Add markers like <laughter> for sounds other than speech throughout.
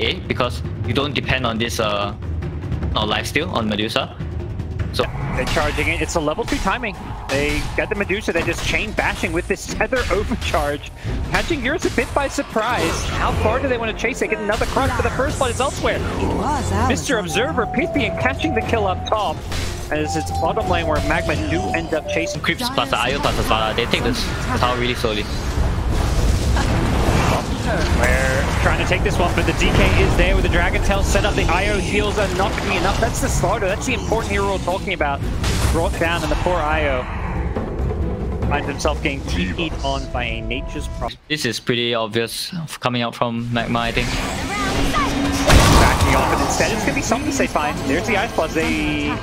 A because you don't depend on this uh no lifesteal on Medusa. So They're charging it. It's a level 2 timing. They get the Medusa. They're just chain bashing with this <laughs> tether overcharge. Catching Eurus a bit by surprise. How far do they want to chase They Get another crush, but the first blood is elsewhere. Mr. Observer, Pythian catching the kill up top. As it's bottom lane where Magma do end up chasing creeps plus the Io plus the Spada, they take this tower really slowly. We're trying to take this one, but the DK is there with the Dragon Tail set up. The IO heals are not going to be enough. That's the starter. That's the important hero we're talking about. Brought down, and the poor IO finds himself getting TP'd on by a Nature's Prophet. This is pretty obvious coming out from Magma, I think. Backing off, but instead it's going to be something to say fine. There's the Ice Bloods. They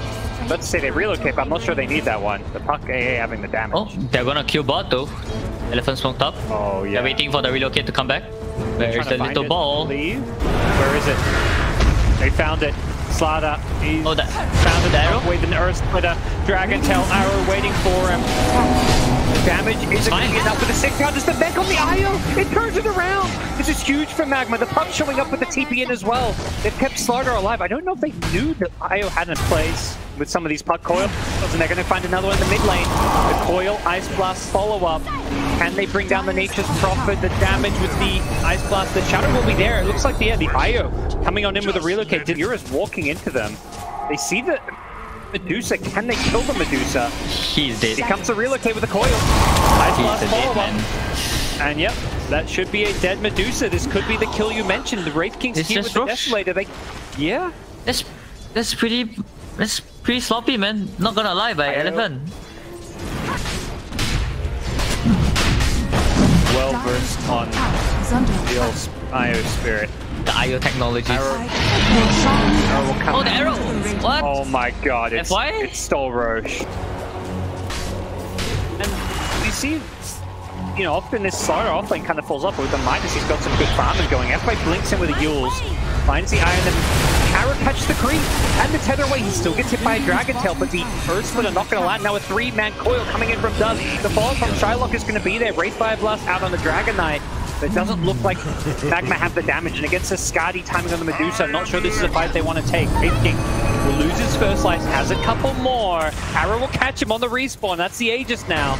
Let's say they relocate, but I'm not sure they need that one. The Puck AA having the damage. Oh, they're gonna kill bot though. Elephant smoked up. Oh, yeah. They're waiting for the relocate to come back. Where's the little it, ball? Where is it? They found it. Slardar. He's oh, that found the arrow with an Earth Splitter. Dragon Tail arrow waiting for him. The damage isn't going enough with the sick count. Just the mech on the IO. It turns it around. This is huge for Magma. The puck showing up with the TP in as well. They've kept Slardar alive. I don't know if they knew that IO had in place with some of these puck coil. And they're going to find another one in the mid lane. The coil, Ice Blast follow-up. Can they bring down the Nature's Prophet? The damage with the Ice Blast. The Shadow will be there. It looks like the, yeah, the IO coming on in with a relocate. Dira walking into them. They see the Medusa. Can they kill the Medusa? He's dead. He comes to relocate with a coil. Ice Blast follow-up. And yep, that should be a dead Medusa. This could be the kill you mentioned. The Wraith King's here with rush. the Desolator. They, yeah. That's that's pretty that's pretty sloppy, man. Not gonna lie, by Elephant. Well versed on the old IO spirit. The IO technology. Arrow. Arrow oh, the arrow! What? Oh my god, it's, FY? it's stole Roche. And we see you know, often this Slardar offlane kind of falls off, but with the Midas, he's got some good farming going. FY blinks in with the Eul's, finds the Iron, then Kara catches the creep, and the tether away. He still gets hit by a Dragon Tail, but the Earth Splitter not going to land. Now a three-man coil coming in from Duz. The fall from Shylock is going to be there. Wraith Fire Blast out on the Dragon Knight. It doesn't look like Magma have the damage, and against the Skadi timing on the Medusa, I'm not sure this is a fight they want to take. King will lose his first life, has a couple more. Arrow will catch him on the respawn. That's the Aegis now.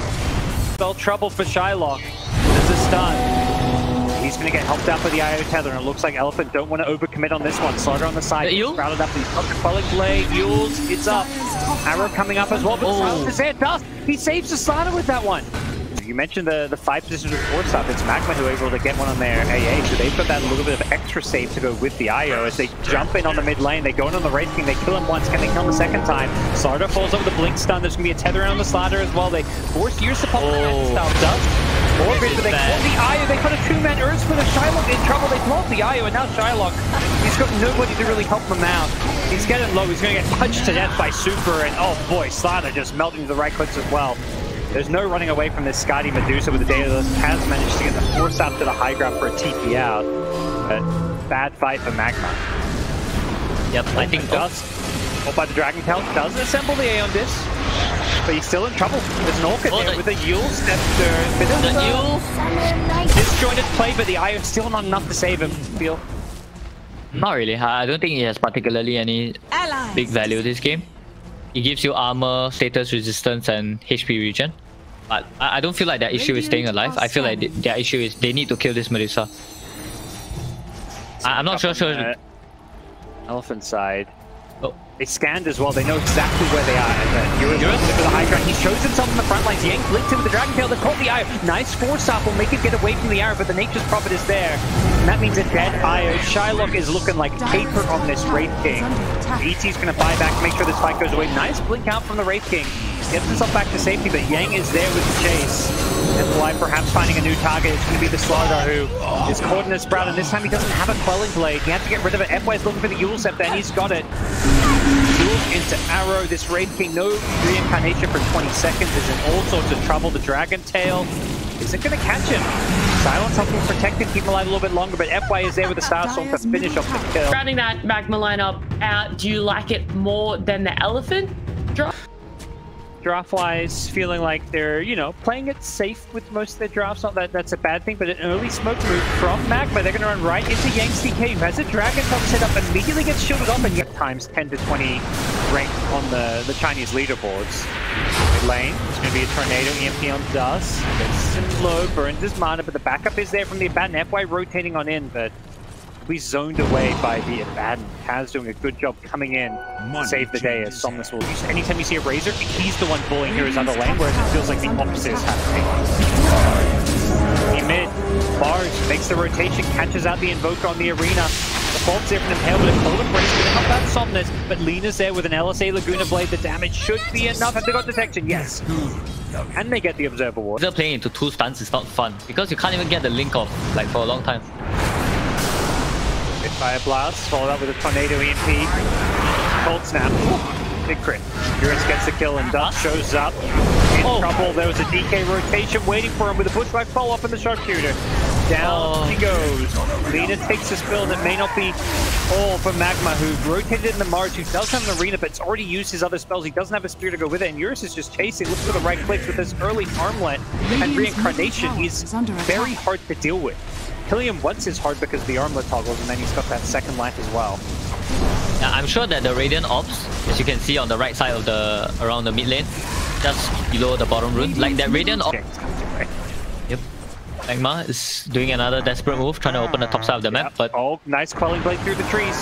Spell trouble for Shylock. There's a stun. He's going to get helped out by the IO tether, and it looks like Elephant don't want to overcommit on this one. Slardar on the side, he's sprouted up, he's got the Quelling Blade, Eul's, it's up. Arrow coming up as well, but oh. is there, Dust! He saves the Slardar with that one! You mentioned the, the five positions with four stop. It's Magma who are able to get one on their AA, so they've got that little bit of extra save to go with the IO. As they jump in on the mid lane, they go in on the right King, they kill him once, can they kill him the second time? Slardar falls over the Blink stun, there's going to be a tether on the Slardar as well. They force years to pop oh. the style. Does Orbit, but they caught the IO, they put a two-man Earth for the Shylock in trouble, they blocked the IO, and now Shylock, he's got nobody to really help him out. He's getting low, he's going to get punched to death by Super, and oh boy, Slardar just melting to the right clicks as well. There's no running away from this Skadi Medusa with the Daedalus. Has managed to get the force out to the high ground for a TP out. But bad fight for Magma. Yep, I think does. Oh, by the Dragon Tail. Does assemble the A on this. But he's still in trouble. There's an Orchid oh, there the, with a Eul step third. Bit of the Eul. Disjointed play, but the Eye is still not enough to save him, feel. Not really. I don't think he has particularly any big value this game. It gives you armor, status resistance, and HP regen. But I, I don't feel like their issue is staying alive. I feel like their issue is they need to kill this Medusa. I, am not sure. sure. Elephant side. Oh. They scanned as well. They know exactly where they are. And uh, Eurus for the high ground. He shows himself in the front lines. Yang linked him with the Dragon Tail. They caught the Eye. Nice force up will make it get away from the arrow, but the Nature's Prophet is there. And that means a dead IO. Shylock is looking like paper on this Wraith King. ET's going to buy back, make sure this fight goes away. Nice blink out from the Wraith King. Gets himself back to safety, but Yang is there with the chase. And why perhaps finding a new target is going to be the Slardar who is caught in sprout, and this time he doesn't have a Quelling Blade. He has to get rid of it. FY's looking for the Eul Scepter, and he's got it. Eul into Arrow. This Wraith King, no reincarnation for 20 seconds, is in all sorts of trouble. The Dragon Tail is it going to catch him? Silence helping protect him, keep alive a little bit longer, but FY is there with the Starstorm to finish off the kill. Rounding that Magma lineup out, uh, do you like it more than the Elephant drop? Draft-wise, feeling like they're, you know, playing it safe with most of their drafts. Not that that's a bad thing, but an early smoke move from Magma. They're going to run right into Yang's DK, who has a Dragon Top set up, immediately gets shielded up, and yet times 10 to 20 rank on the, the Chinese leaderboards. Lane, it's going to be a Tornado EMP on Dust. Gets him low, burns his mana, but the backup is there from the Abaddon. FY rotating on in, but be zoned away by the Abaddon. Kaz doing a good job coming in to save the day as Somnus will use. Anytime you see a Razor, he's the one bullying here his other lane, whereas it feels like the opposite is happening. He mid, Mars makes the rotation, catches out the Invoker on the arena. The fault's there from Impale, but a Cold Embrace going to help out Somnus, but Lina's there with an LSA Laguna Blade. The damage should be enough. Have they got detection? Yes. And they get the Observer Ward. They're playing into two stunts is not fun because you can't even get the link off like for a long time. Fire Blast, followed up with a Tornado EMP. Cold Snap. Big crit. Eurus gets the kill and Dust shows up. In oh. trouble. There was a DK rotation waiting for him with a Bushwhack follow-up in the sharpshooter. Down oh. he goes. Lina takes the spill that may not be all for Magma, who rotated in the Mars, who does have an arena, but it's already used his other spells. He doesn't have a spear to go with it, and Eurus is just chasing. Looks for the right clicks with this early armlet and reincarnation. He's very hard to deal with. Killing him once is hard because the armlet toggles, and then he's got that second life as well. I'm sure that the Radiant Ops, as you can see on the right side of the around the mid lane, just below the bottom rune, like that Radiant Ops. Yep. Magma is doing another desperate move, trying to open the top side of the map, yep. but oh, nice quelling blade through the trees.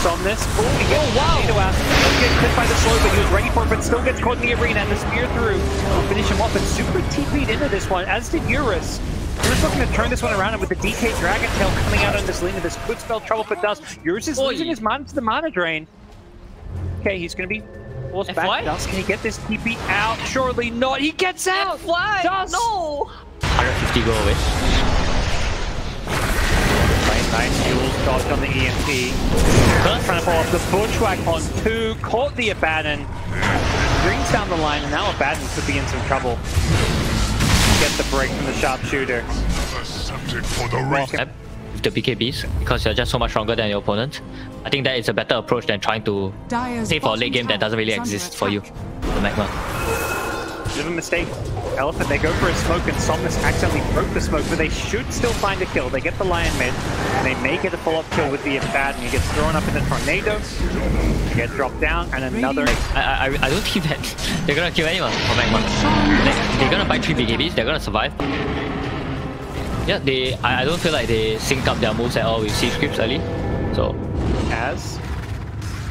Somnus. Oh, he gets oh, wow. Tornado out. Doesn't get clipped by the slow, but he was ready for it, but still gets caught in the arena, and the spear through finish him off, and super TP'd into this one, as did Eurus. Eurus looking to turn this one around, and with the DK Dragon Tail coming out on this lane, this could spell trouble for Dust. Eurus is losing his mana to the mana drain. Okay, he's going to be forced back. Dust, can he get this TP out? Surely not. He gets out! Why? Dust! No! 150 go away. Nice Eul's dodge on the EMP. Trying to pull off the Bushwhack on two. Caught the Abaddon. Brings down the line, and now Abaddon could be in some trouble get the break from the sharpshooter. With the BKBs, because you're just so much stronger than your opponent. I think that is a better approach than trying to save for a late game that doesn't really exist for you, the Magma. Bit of a mistake. Elephant, they go for a smoke and Somnus accidentally broke the smoke, but they should still find a kill. They get the Lion mid, and they may get a follow-up kill with the Abaddon. He gets thrown up in the Tornado, he gets dropped down, and another... I, I, I don't think that <laughs> they're gonna kill anyone for Magma. They, are gonna buy 3 BKBs, they're gonna survive. Yeah, they. I, I don't feel like they sync up their moves at all with Siege Creeps early, so... As...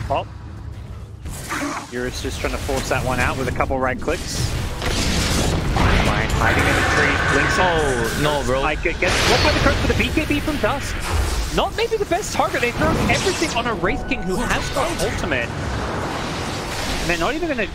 Oh. Eurus just trying to force that one out with a couple right clicks hiding in the tree. Blinks Oh, no, bro. I could get what by the curse for the BKB from Dust. Not maybe the best target. They throw everything on a Wraith King who has got ultimate. And they're not even going to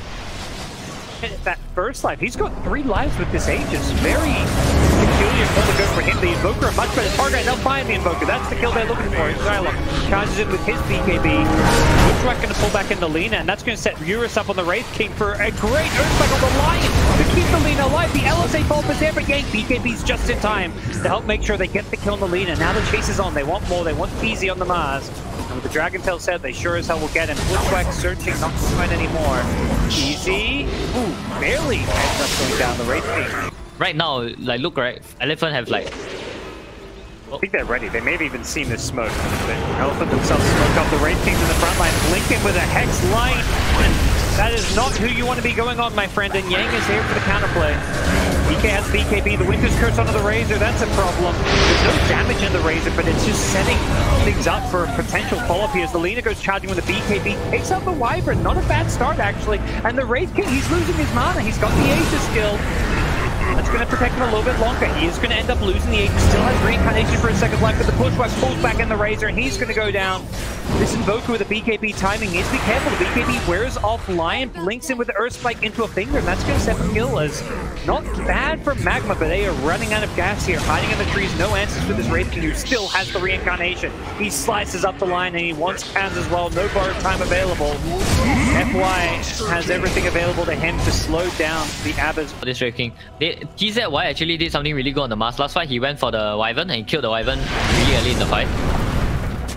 hit that first life. He's got three lives with this Aegis. Very peculiar pull to go for him. Invoker, a much better target, they'll find the Invoker. That's the kill they're looking for. Xylem charges in with his BKB. Bushwhack going to pull back into Lina, and that's going to set Eurus up on the Wraith King for a great Earthquake on the Lion to keep the Lina alive. The LSA is there, but Yang BKB's just in time to help make sure they get the kill on the Lina. And now the chase is on. They want more. They want Peasy on the Mars. And with the Dragon Tail set, they sure as hell will get him. Bushwhack searching, not to find anymore. Easy. Ooh, barely ends up going down the Wraith King. Right now, like, look, right? Elephant have, like, I think they're ready. They may have even seen this smoke. But Elephant themselves smoke up the Wraith Kings in the front line. Blinking with a Hex Light. That is not who you want to be going on, my friend. And Yang is here for the counterplay. DK has BKB. The Winter's Curse onto the Razor. That's a problem. There's no damage in the Razor, but it's just setting things up for a potential follow-up here as the Lina goes charging with the BKB. Takes out the Wyvern. Not a bad start, actually. And the Wraith King, he's losing his mana. He's got the Aegis skill. That's going to protect him a little bit longer. He is going to end up losing the Aegis. Still has reincarnation for a second life, but the Bushwhack pulls back in the Razor, and he's going to go down. This Invoker with the BKB timing needs to be careful. The BKB wears off Lion, blinks in with the Earth Spike into a finger, and that's going to set kill as not bad for Magma, but they are running out of gas here. Hiding in the trees, no answers for this Wraith King, who still has the reincarnation. He slices up the line, and he wants cans as well. No borrowed time available. FY has everything available to him to slow down the Abbas. This Wraith King. They, GZY actually did something really good on the Mars. Last fight, he went for the Wyvern and he killed the Wyvern really early in the fight.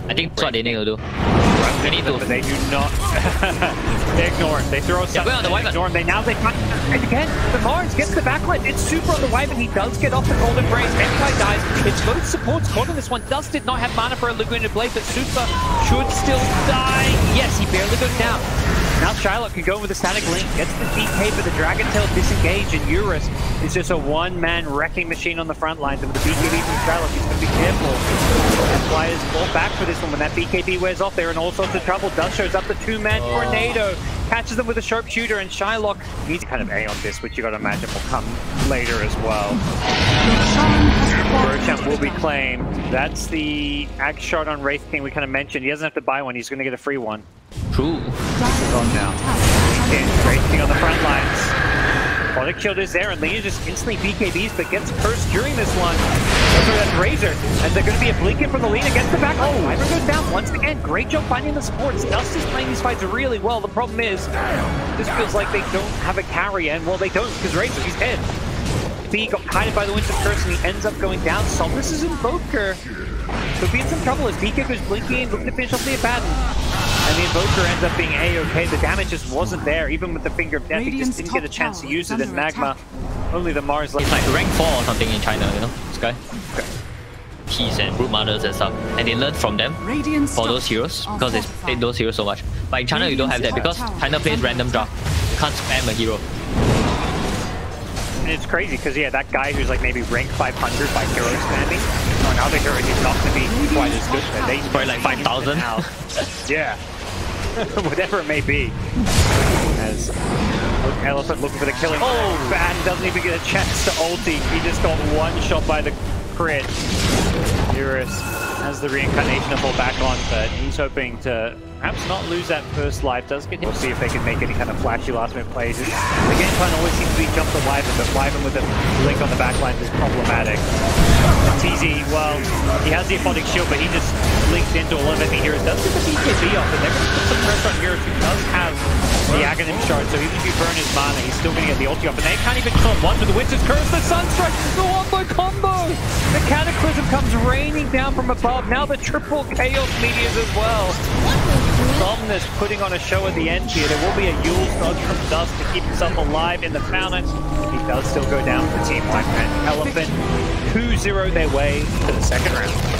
I think that's what they need to do. spin need to- but they do not. <laughs> they ignore him. They throw we're the they Wyvern. ignore him. They now they find and again the Mars gets the backline. It's super on the Wyvern. He does get off the Cold Embrace. Empire dies. It's both supports caught on this one. Dust did not have mana for a Laguna Blade, but Super should still die. Yes, he barely goes down. Now Shylock can go with the static link, gets the DK for the Dragon Tail disengage, and Eurus is just a one-man wrecking machine on the front lines. And with the BKB from Shylock, he's going to be careful. And players fall back for this one. When that BKB wears off, they're in all sorts of trouble. Dust shows up the two-man oh. tornado, catches them with a sharpshooter, and Shylock needs kind of A on this, which you got to imagine will come later as well. Roshan will be claimed. That's the Ag shot on Wraith King we kind of mentioned. He doesn't have to buy one, he's going to get a free one. True. Gone now. Again, Wraith King on the front lines. Product Shield is there, and Lina just instantly BKBs, but gets cursed during this one. Where that's Razor, and they're going to be a Blinken from the Lina, against the back. Oh, Wyvern goes down once again. Great job finding the supports. Dust is playing these fights really well. The problem is, this feels like they don't have a carry, and well, they don't, because Razor, he's dead. B got kited by the Winter's Curse and he ends up going down. Somnus is in Invoker. Could be in some trouble as BK goes blinking, looking to finish off the Abaddon. And the Invoker ends up being A-okay. The damage just wasn't there. Even with the Finger of Death, he just didn't get a chance to use it. in Magma, attack. only the Mars left. It's like rank 4 or something in China, you know, this guy. Keys and Brood Mothers and stuff. And they learn from them Radiant's for those heroes because they fortified. played those heroes so much. But in China, you don't have that because China plays random draft. You can't spam a hero. And it's crazy because, yeah, that guy who's like maybe rank 500 by hero spamming, oh, or another hero, he's not going to be quite as good. But they Probably like 5,000. Out. <laughs> yeah. <laughs> Whatever it may be. As Elephant looking for the killing. Oh, Van doesn't even get a chance to ulti. He just got one shot by the crit. Eurus has the reincarnation to fall back on, but he's hoping to perhaps not lose that first life. Does get him. We'll see if they can make any kind of flashy last minute plays. The game plan always seems to be jump the Wyvern, but Wyvern with a link on the back line is problematic. And TZ, well, he has the Aphotic Shield, but he just links into all of enemy heroes. Does get the BKB off, and they're going to put some pressure on Eurus, who does have the Aghanim shard, so even if you burn his mana, he's still going to get the ulti off. And they can't even kill him once with the Winter's Curse, the Sunstrike, the one-by combo! The Cataclysm comes raining down from above. Now the triple Chaos Meteors as well. Somnus putting on a show at the end here. There will be a Eul's dodge from Dust to keep himself alive in the fountain. He does still go down for Team White and Elephant 2-0 their way to the second round.